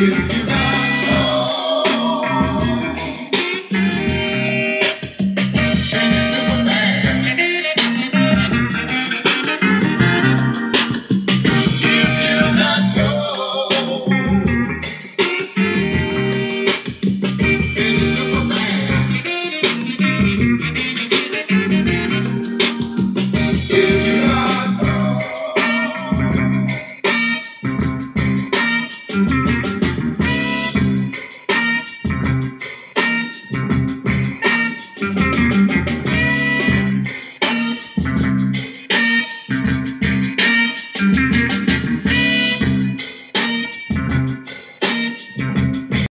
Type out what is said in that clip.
do, do.